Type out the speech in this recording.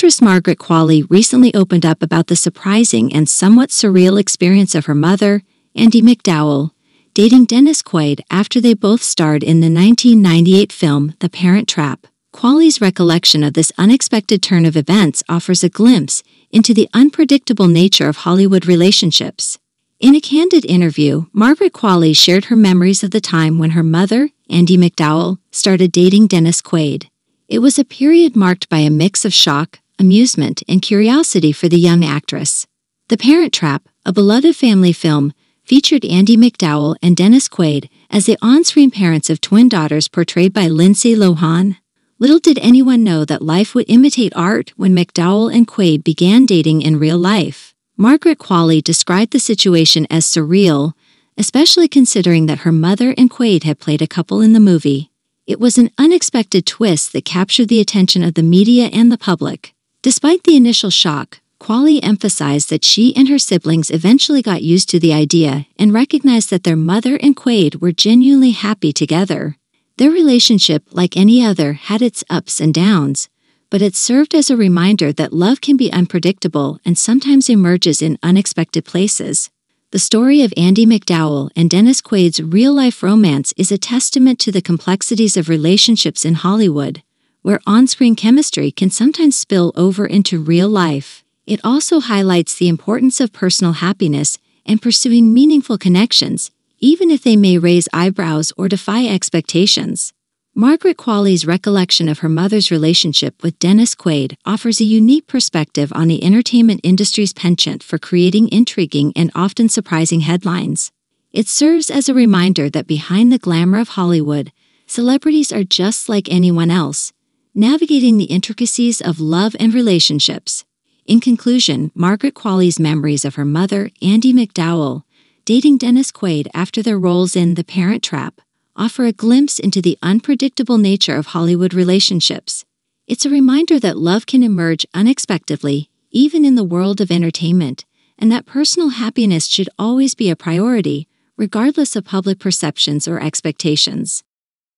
Actress Margaret Qualley recently opened up about the surprising and somewhat surreal experience of her mother, Andie MacDowell, dating Dennis Quaid after they both starred in the 1998 film The Parent Trap. Qualley's recollection of this unexpected turn of events offers a glimpse into the unpredictable nature of Hollywood relationships. In a candid interview, Margaret Qualley shared her memories of the time when her mother, Andie MacDowell, started dating Dennis Quaid. It was a period marked by a mix of shock, amusement, and curiosity for the young actress. The Parent Trap, a beloved family film, featured Andie MacDowell and Dennis Quaid as the on-screen parents of twin daughters portrayed by Lindsay Lohan. Little did anyone know that life would imitate art when MacDowell and Quaid began dating in real life. Margaret Qualley described the situation as surreal, especially considering that her mother and Quaid had played a couple in the movie. It was an unexpected twist that captured the attention of the media and the public. Despite the initial shock, Qualley emphasized that she and her siblings eventually got used to the idea and recognized that their mother and Quaid were genuinely happy together. Their relationship, like any other, had its ups and downs, but it served as a reminder that love can be unpredictable and sometimes emerges in unexpected places. The story of Andie MacDowell and Dennis Quaid's real life romance is a testament to the complexities of relationships in Hollywood, where on screen chemistry can sometimes spill over into real life. It also highlights the importance of personal happiness and pursuing meaningful connections, even if they may raise eyebrows or defy expectations. Margaret Qualley's recollection of her mother's relationship with Dennis Quaid offers a unique perspective on the entertainment industry's penchant for creating intriguing and often surprising headlines. It serves as a reminder that behind the glamour of Hollywood, celebrities are just like anyone else, navigating the intricacies of love and relationships. In conclusion, Margaret Qualley's memories of her mother, Andie MacDowell, dating Dennis Quaid after their roles in The Parent Trap, offer a glimpse into the unpredictable nature of Hollywood relationships. It's a reminder that love can emerge unexpectedly, even in the world of entertainment, and that personal happiness should always be a priority, regardless of public perceptions or expectations.